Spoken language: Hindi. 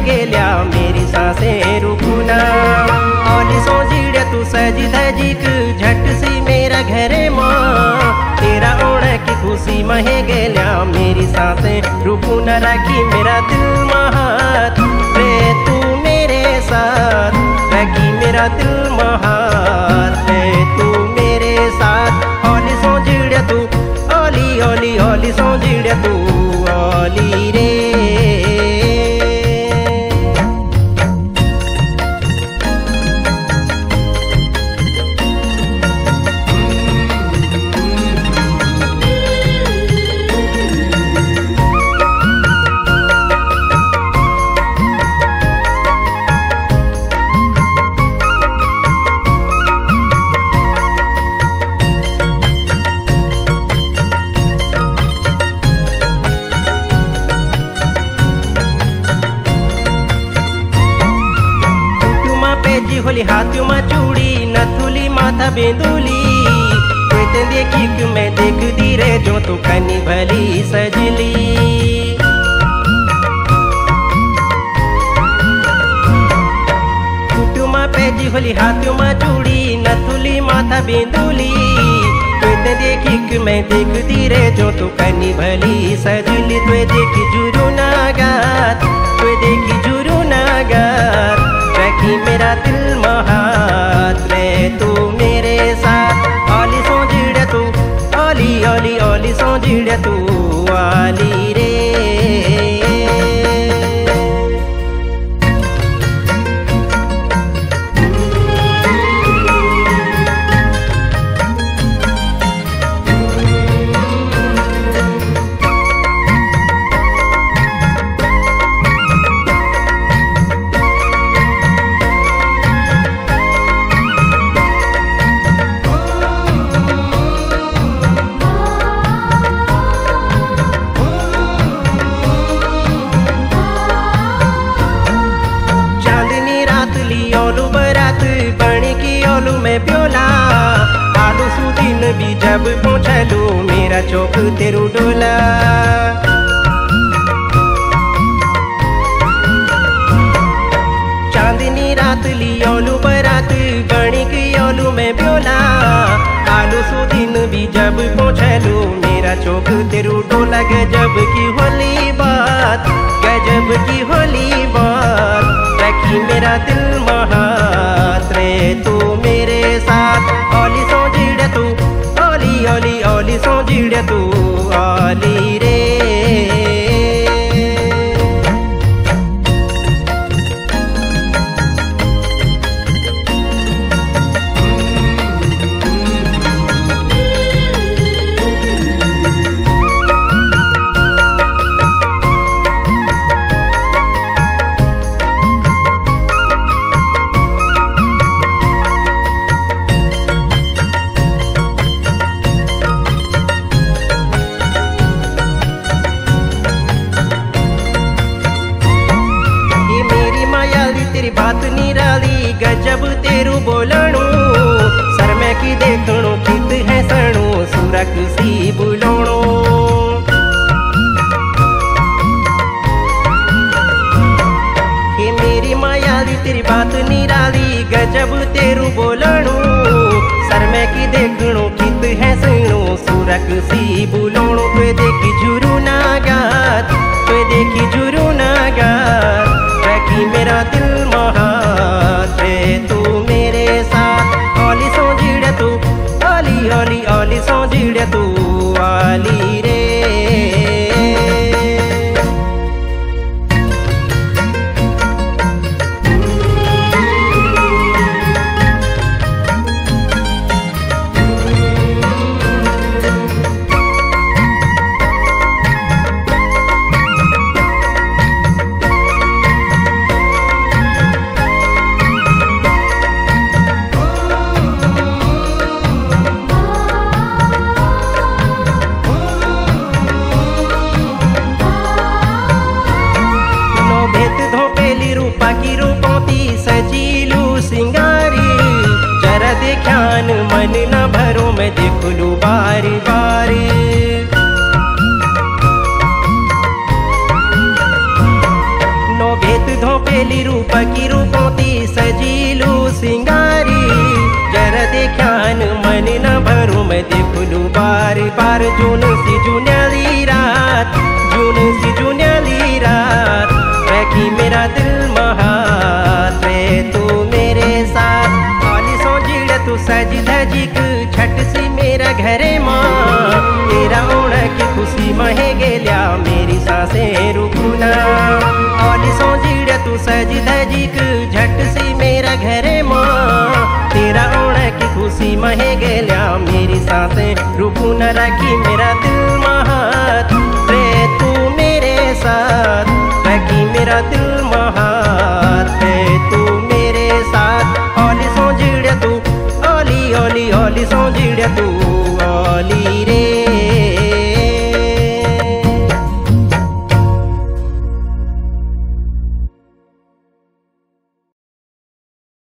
गेल्या, मेरी सासे रुकुना। ऑली तू सजी धजीक, झट सी मेरा घरे माँ। तेरा ओण की खुशी महे गेल्या, मेरी सासे रुकुना रखी मेरा दिल महात। रे तू मेरे साथ, रखी मेरा दिल महात। तुमा पेजी होली हाथुमा चूड़ी नथुली माथा बेंदुली। देखी कि मैं देख दी रे, जो तू कनी भली सजली। कुटुमा पेजी होली हाथुमा चूड़ी नथुली माथा बेंदुली। तेते देखी कि मैं देख दी रे, जो तू कनी भली सजली। तू देखी जुरू नागात दिल महात तू मेरे साथ। ओली सो जिड़े तू ओली ओली ओली सो जिड़े तू वाली रे ली ओलू बरात ओलू में प्योला। आलू सुदीन भी जब पहुँचलू मेरा चौक तेरू डोला। बरात बणी की ओलू में प्योला। आलू सुदीन भी जब पहुँचलू मेरा चौक तेरू डोला। गजब की होली बात, गजब की होली बात। मेरा दिल ओली रे तेरी बात निराली, गजब तेरू बोलणू। सर में की देखणू, कित है सणू। सुरख सी बुलोणू तो देखी जुरू नागात तो देखी जुरू नागात। रखी मेरा दिल मन न भरो मैं देख लू बारी बारी। धोपेली रूप की रूपोती सजीलू सिंगारी। जरा देख्यान मन न भरू मैं देख लू बार जून सी जुनरी रात। गेल्या मेरी सासे रुकुना और सोझिड़ तू सज धजिक झट सी मेरा घरे माँ। तेरा ओणक खुशी महे गेल्या मेरी साँसें रुकुना रखी मेरा दिल महात। रे, तू मेरे साथ रखी मेरा दिल महात। रे, तू मेरे साथ ओली जीड़ तू, ओली ओली ओली सोझिड़ तू।